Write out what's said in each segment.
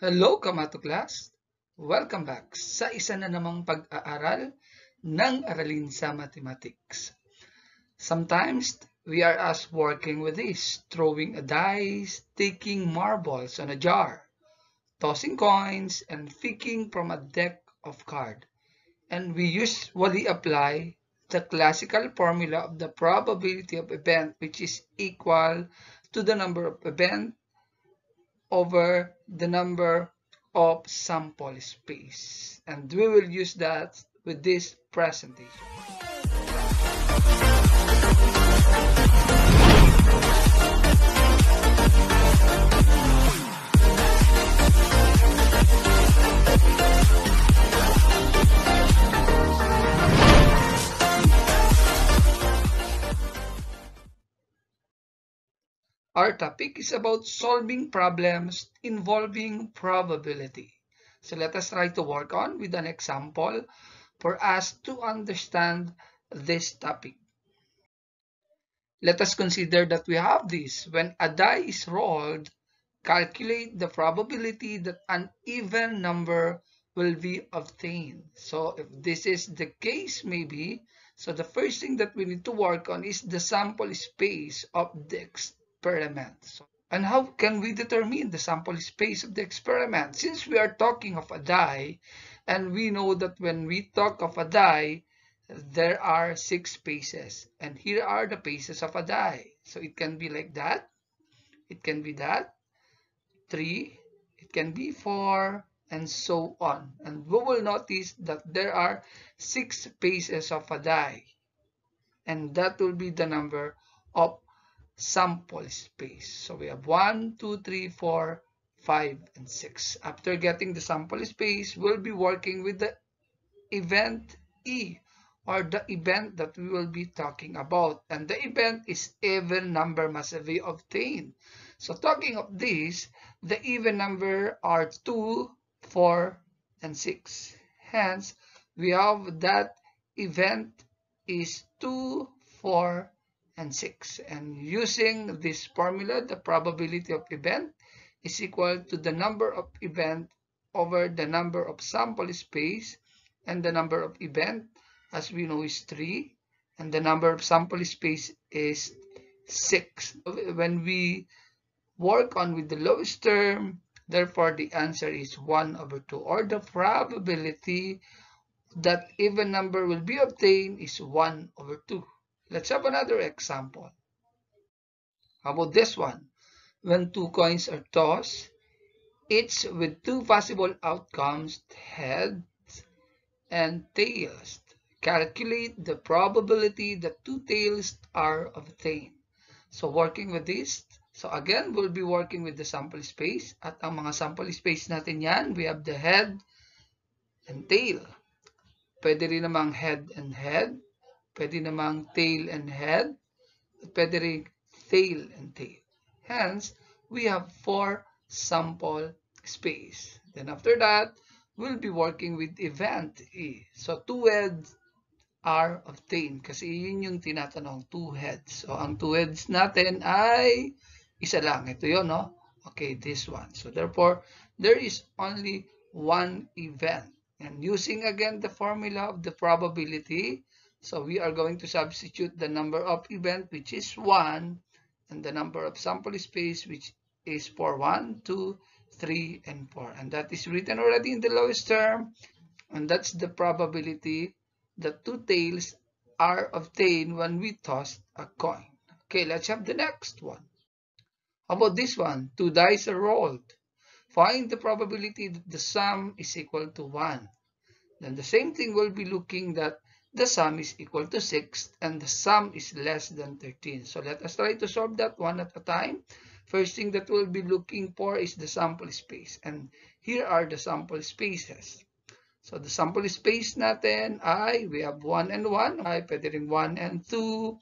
Hello, Kamato Class! Welcome back sa isa na namang pag-aaral ng aralin sa mathematics. Sometimes, we are asked working with this, throwing a dice, taking marbles on a jar, tossing coins, and picking from a deck of cards. And we usually apply the classical formula of the probability of event which is equal to the number of event over the number of sample space. And we will use that with this presentation. Our topic is about solving problems involving probability. So let us try to work on with an example for us to understand this topic. Let us consider that we have this. When a die is rolled, calculate the probability that an even number will be obtained. So if this is the case, maybe, so the first thing that we need to work on is the sample space of the experiment. So and how can we determine the sample space of the experiment? Since we are talking of a die, and we know that when we talk of a die, there are six paces. And here are the paces of a die. So it can be like that. It can be that. Three. It can be four. And so on. And we will notice that there are six paces of a die. And that will be the number of sample space. So we have 1, 2, 3, 4, 5, and 6. After getting the sample space, we'll be working with the event E or the event that we will be talking about. And the event is even number must be obtained. So talking of this, the even number are 2, 4, and 6. Hence, we have that event is 2, 4, and 6. And using this formula, the probability of event is equal to the number of event over the number of sample space and the number of event as we know is 3 and the number of sample space is 6. When we work on with the lowest term, therefore the answer is 1 over 2 or the probability that even number will be obtained is 1 over 2. Let's have another example. How about this one? When two coins are tossed, each with two possible outcomes, heads and tails. Calculate the probability that two tails are obtained. So working with this, so again, we'll be working with the sample space. At ang mga sample space natin yan, we have the head and tail. Pwede rin namang head and head. Pwede namang tail and head. Pwede rin tail and tail. Hence, we have four sample space. Then after that, we'll be working with event E. So, two heads are obtained. Kasi yun yung tinatanong, two heads. So, ang two heads natin ay isa lang. Ito yun, no? Okay, this one. So, therefore, there is only one event. And using again the formula of the probability, so we are going to substitute the number of event which is 1 and the number of sample space which is for 1, 2, 3, and 4. And that is written already in the lowest term. And that's the probability that two tails are obtained when we toss a coin. Okay, let's have the next one. How about this one? Two dice are rolled. Find the probability that the sum is equal to 1. Then the same thing will be looking that the sum is equal to 6 and the sum is less than 13. So let us try to solve that one at a time. First thing that we'll be looking for is the sample space. And here are the sample spaces. So the sample space natin ay, we have 1 and 1, ay pwede rin 1 and 2,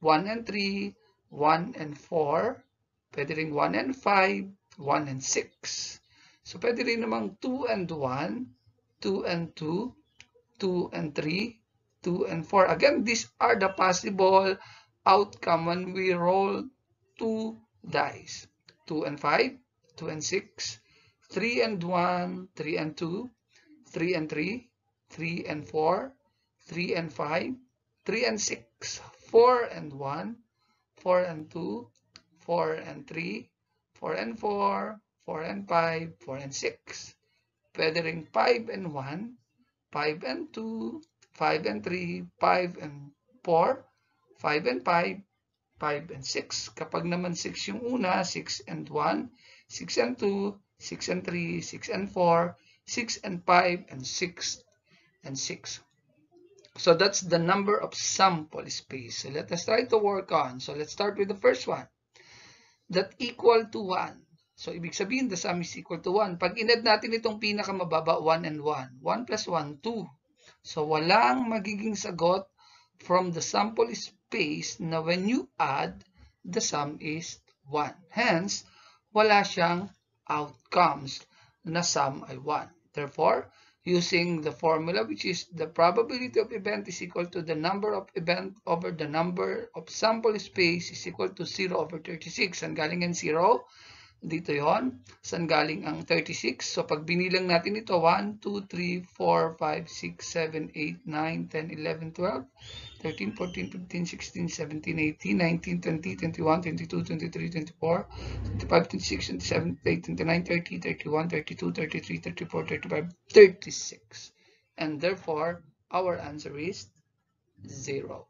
1 and 3, 1 and 4, pwede rin 1 and 5, 1 and 6. So pwede rin namang 2 and 1, 2 and 2, 2 and 3, 2, and 4. Again, these are the possible outcome when we roll two dice. 2 and 5, 2 and 6, 3 and 1, 3 and 2, 3 and 3, 3 and 4, 3 and 5, 3 and 6, 4 and 1, 4 and 2, 4 and 3, 4 and 4, 4 and 5, 4 and 6. Pwede rin 5 and 1, 5 and 2, 5 and 3, 5 and 4, 5 and 5, 5 and 6. Kapag naman 6 yung una, 6 and 1, 6 and 2, 6 and 3, 6 and 4, 6 and 5, and 6 and 6. So that's the number of sample space. So let us try to work on. So let's start with the first one. That equal to 1. So ibig sabihin, the sum is equal to 1. Pag inad natin itong pinakamababa, 1 and 1. 1 plus 1, 2. So walang magiging sagot from the sample space na when you add, the sum is 1. Hence, wala siyang outcomes na sum ay 1. Therefore, using the formula which is the probability of event is equal to the number of event over the number of sample space is equal to 0 over 36. Ang galing ang 0, dito yon Saan galing ang 36? So pag binilang natin ito, 1, 2, 3, 4, 5, 6, 7, 8, 9, 10, 11, 12, 13, 14, 15, 16, 17, 18, 19, 20, 21, 22, 23, 24, 25, 26, 27, 28, 29, 30, 31, 32, 33, 34, 35, 36. And therefore, our answer is 0.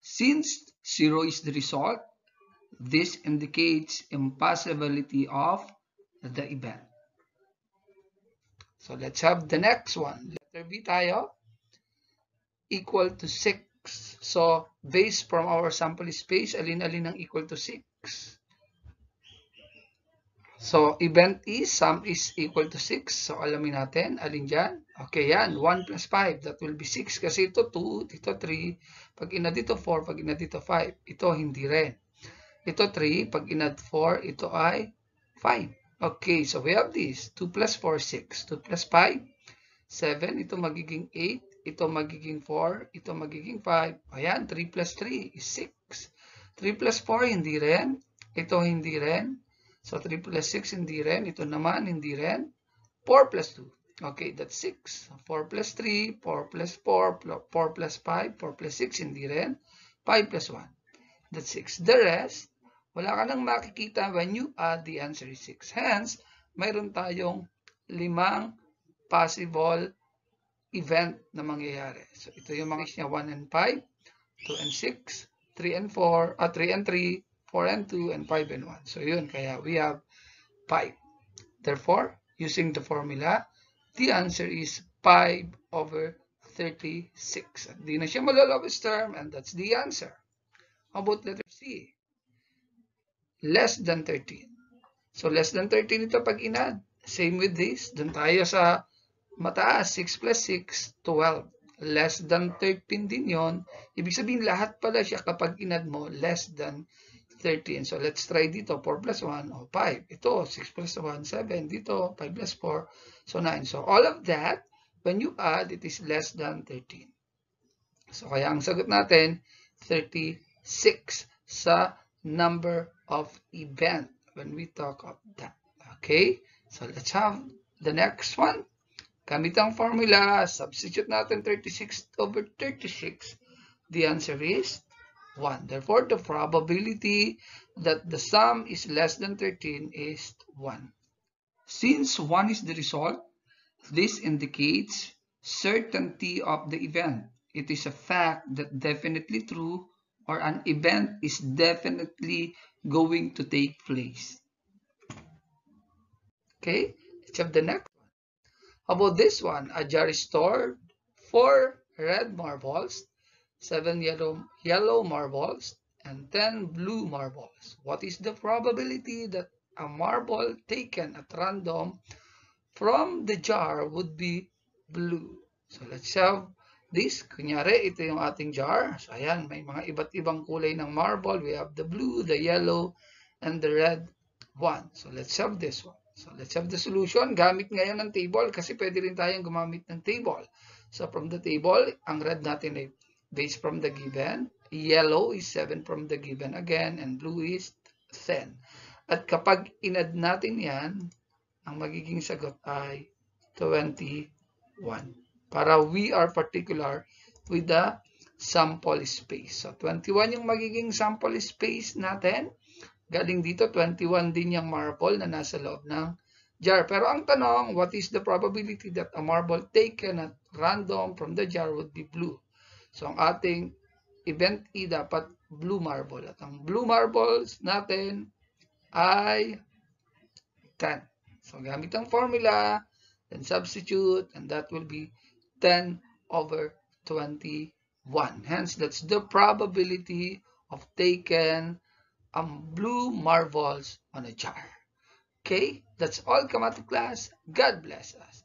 Since 0 is the result, this indicates impossibility of the event. So let's have the next one. Letter B tayo. Equal to 6. So, based from our sample space, alin-alin ang equal to 6? So, event is, sum is equal to 6. So, alamin natin, alin dyan? Okay, yan. 1 plus 5. That will be 6. Kasi ito 2, ito 3. Pag ina dito 4, pag ina dito 5. Ito hindi rin. Ito 3. Pag ina 4, ito ay 5. Okay, so we have this. 2 plus 4, 6. 2 plus 5, 7. Ito magiging 8 ito magiging 4, ito magiging 5. Ayan, 3 plus 3 is 6. 3 plus 4, hindi rin. Ito hindi rin. So, 3 plus 6, hindi rin. Ito naman, hindi rin. 4 plus 2. Okay, that's 6. 4 plus 3, 4 plus 4, 4 plus 5, 4 plus 6, hindi rin. 5 plus 1. That's 6. The rest, wala ka nang makikita when you add the answer is 6. Hence, mayroon tayong limang possible event na mangyayari. So, ito yung mga niya 1 and 5, 2 and 6, 3 and 4, uh, 3 and 3, 4 and 2, and 5 and 1. So, yun. Kaya we have 5. Therefore, using the formula, the answer is 5 over 36. At di na siya malalowest term, and that's the answer. How about letter C? Less than 13. So, less than 13 ito pag inad. Same with this. Doon tayo sa mataas, 6 plus 6, 12. Less than 13 din yon. Ibig sabihin, lahat pala siya kapag inad mo, less than 13. So, let's try dito. 4 plus 1, o 5. Ito, 6 plus 1, 7. Dito, 5 plus 4, so 9. So, all of that, when you add, it is less than 13. So, kaya ang sagot natin, 36 sa number of event when we talk of that. Okay? So, let's have the next one. Gamit ang formula, substitute natin 36 over 36. The answer is 1. Therefore, the probability that the sum is less than 13 is 1. Since 1 is the result, this indicates certainty of the event. It is a fact that definitely true or an event is definitely going to take place. Okay, let's have the next. How about this one? A jar is stored four red marbles, seven yellow, yellow marbles, and 10 blue marbles. What is the probability that a marble taken at random from the jar would be blue? So let's have this. Kunyari, ito yung ating jar. So ayan, may mga iba't ibang kulay ng marble. We have the blue, the yellow, and the red one. So let's have this one. So, let's have the solution. Gamit ngayon ng table kasi pwede rin tayong gumamit ng table. So, from the table, ang red natin ay based from the given. Yellow is 7 from the given again. And blue is 10. At kapag inad natin yan, ang magiging sagot ay 21. Para we are particular with the sample space. So, 21 yung magiging sample space natin. Galing dito, 21 din yung marble na nasa loob ng jar. Pero ang tanong, what is the probability that a marble taken at random from the jar would be blue? So, ang ating event E dapat blue marble. At ang blue marbles natin ay 10. So, gamit ang formula, then substitute, and that will be 10 over 21. Hence, that's the probability of taking um, blue marbles on a jar. Okay, that's all. Come out to class. God bless us.